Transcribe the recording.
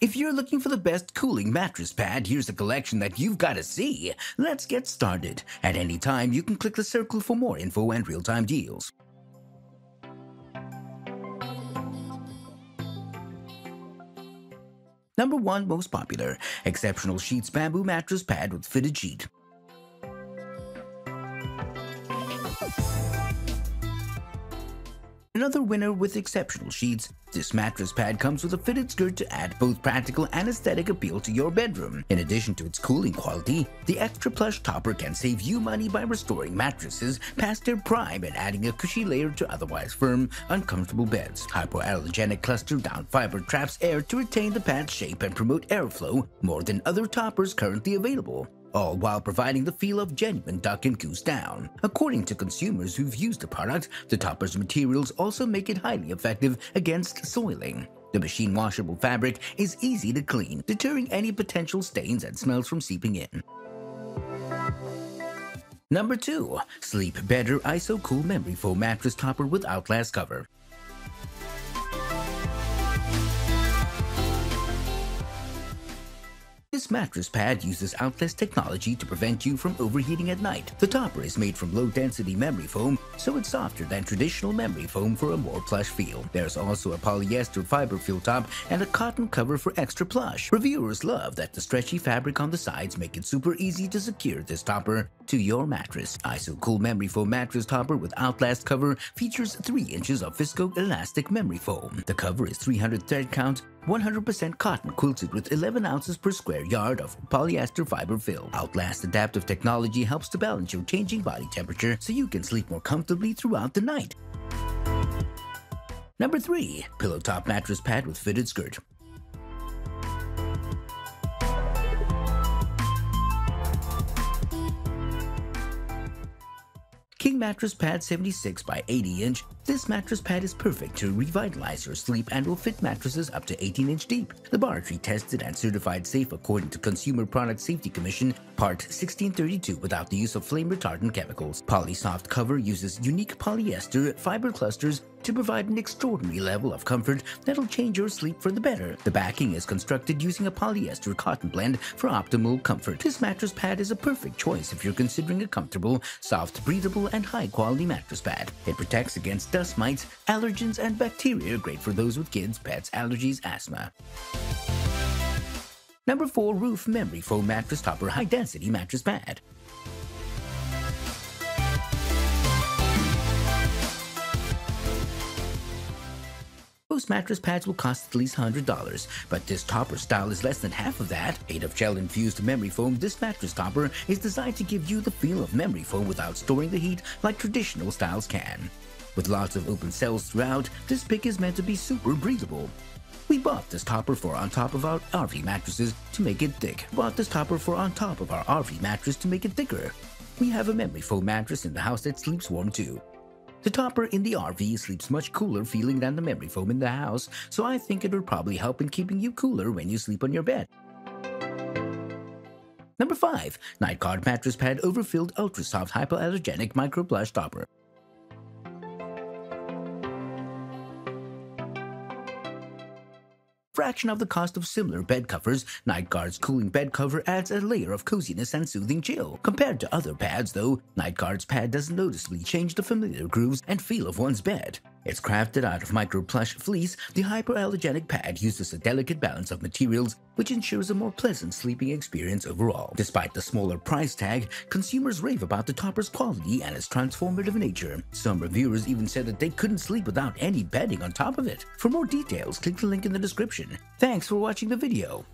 If you're looking for the best cooling mattress pad, here's a collection that you've got to see. Let's get started. At any time, you can click the circle for more info and real-time deals. Number 1 most popular, Exceptional Sheets Bamboo Mattress Pad with Fitted Sheet. Another winner with exceptional sheets, this mattress pad comes with a fitted skirt to add both practical and aesthetic appeal to your bedroom. In addition to its cooling quality, the extra plush topper can save you money by restoring mattresses past their prime and adding a cushy layer to otherwise firm, uncomfortable beds. Hypoallergenic cluster down fiber traps air to retain the pad's shape and promote airflow more than other toppers currently available all while providing the feel of genuine duck and goose down. According to consumers who've used the product, the topper's materials also make it highly effective against soiling. The machine washable fabric is easy to clean, deterring any potential stains and smells from seeping in. Number 2. Sleep Better ISO Cool Memory Foam Mattress Topper with Outlast Cover. This mattress pad uses Outlast technology to prevent you from overheating at night. The topper is made from low-density memory foam, so it's softer than traditional memory foam for a more plush feel. There's also a polyester fiber feel top and a cotton cover for extra plush. Reviewers love that the stretchy fabric on the sides make it super easy to secure this topper to your mattress. IsoCool Memory Foam Mattress Topper with Outlast cover features 3 inches of visco-elastic memory foam. The cover is 300 thread count 100% cotton quilted with 11 ounces per square yard of polyester fiber fill. Outlast adaptive technology helps to balance your changing body temperature so you can sleep more comfortably throughout the night. Number 3. Pillow Top Mattress Pad with Fitted Skirt. King Mattress Pad 76 by 80 inch, this mattress pad is perfect to revitalize your sleep and will fit mattresses up to 18 inch deep. Laboratory tested and certified safe according to Consumer Product Safety Commission Part 1632 without the use of flame retardant chemicals. Polysoft cover uses unique polyester fiber clusters to provide an extraordinary level of comfort that'll change your sleep for the better. The backing is constructed using a polyester cotton blend for optimal comfort. This mattress pad is a perfect choice if you're considering a comfortable, soft, breathable, and high-quality mattress pad. It protects against dust mites, allergens, and bacteria, great for those with kids, pets, allergies, asthma. Number 4 RUUF Memory Foam Mattress Topper High Density Mattress Pad. Most mattress pads will cost at least $100, but this topper style is less than half of that. Made of gel-infused memory foam, this mattress topper is designed to give you the feel of memory foam without storing the heat like traditional styles can. With lots of open cells throughout, this pick is meant to be super breathable. We bought this topper for on top of our RV mattresses to make it thick. Bought this topper for on top of our RV mattress to make it thicker. We have a memory foam mattress in the house that sleeps warm too. The topper in the RV sleeps much cooler feeling than the memory foam in the house, so I think it would probably help in keeping you cooler when you sleep on your bed. Number 5. Night Guard Mattress Pad Overfilled Ultra Soft Hypoallergenic Micro Plush Topper. Fraction of the cost of similar bed covers, Night Guard's cooling bed cover adds a layer of coziness and soothing chill. Compared to other pads, though, Night Guard's pad doesn't noticeably change the familiar grooves and feel of one's bed. It's crafted out of micro plush fleece. The hypoallergenic pad uses a delicate balance of materials, which ensures a more pleasant sleeping experience overall. Despite the smaller price tag, consumers rave about the topper's quality and its transformative nature. Some reviewers even said that they couldn't sleep without any bedding on top of it. For more details, click the link in the description. Thanks for watching the video.